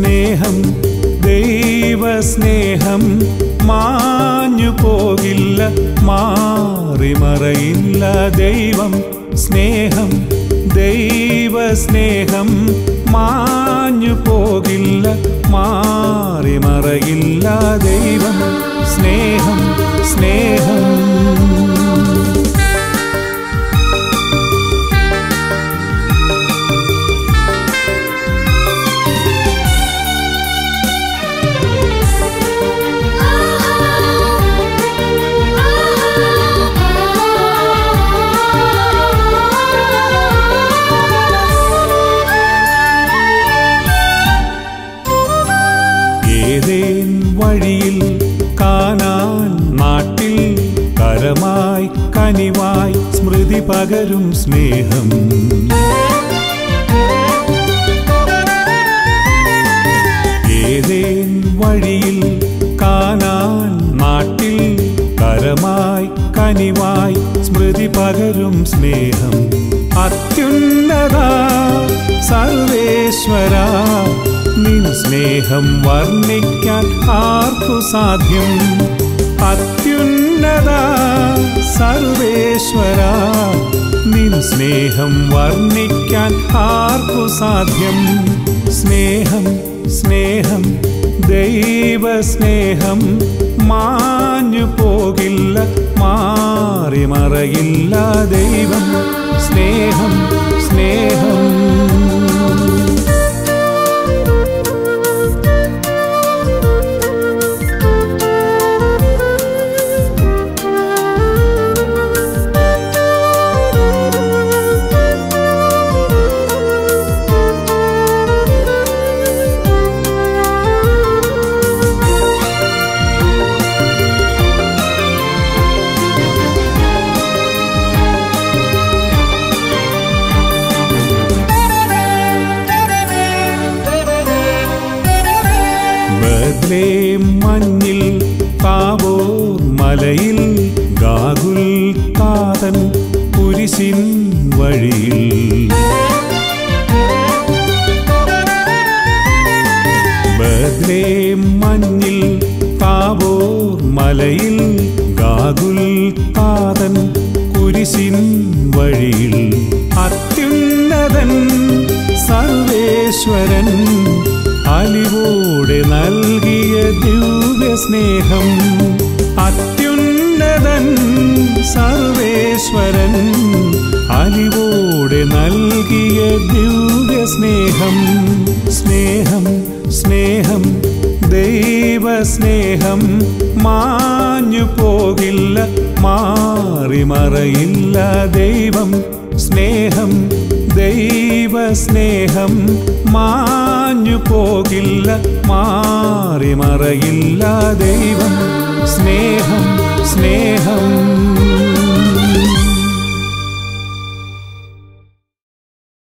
സ്നേഹം ദൈവസ്നേഹം മാഞ്ഞു പോകില്ല മാറിമറയില്ല ദൈവം. സ്നേഹം ദൈവസ്നേഹം മാഞ്ഞു പോകില്ല മാറിമറയില്ല ദൈവം. വഴിയിൽ കാണാൻ നാട്ടിൽ കരമായി കനിവായി സ്മൃതി പകരും സ്നേഹം. ഏതേൻ വഴിയിൽ കാനാൻ നാട്ടിൽ കരമായി കനിവായി സ്മൃതി പകരും സ്നേഹം. അത്യുന്നത സർവേശ്വര സ്നേഹം വർണിക്കാൻ ആർക്കു സാധ്യം? അത്യുന്നത സർവേശ്വര നിൻ സ്നേഹം വർണിക്കാൻ ആർക്കു സാധ്യം? സ്നേഹം സ്നേഹം ദൈവസ്നേഹം മാഞ്ഞു പോകില്ല മാറി മറയില്ല ദൈവം. സ്നേഹം സ്നേഹം ബദ്ലേം മഞ്ഞിൽ താവോർ മലയിൽ ഗാഗുൽ താതൻ കുരിശിൻ വഴിയിൽ. ബദ്രേ മഞ്ഞിൽ താവോർ മലയിൽ ഗാഗുൽ താതൻ കുരിശിൻ വഴിയിൽ. അത്യുന്നതൻ സർവേശ്വരൻ അലിവോടെ ദിവ്യ സ്നേഹം അത്യുന്നതൻ സർവേശ്വരൻ അലിവോടെ നൽകിയ ദിവ്യ സ്നേഹം സ്നേഹം സ്നേഹം ദൈവസ്നേഹം മാഞ്ഞു പോകില്ല മാറി മറയില്ല ദൈവം സ്നേഹം ദൈവസ്നേഹം മാഞ്ഞു പോകില്ല മാറി മറയില്ല ദൈവം. സ്നേഹം സ്നേഹം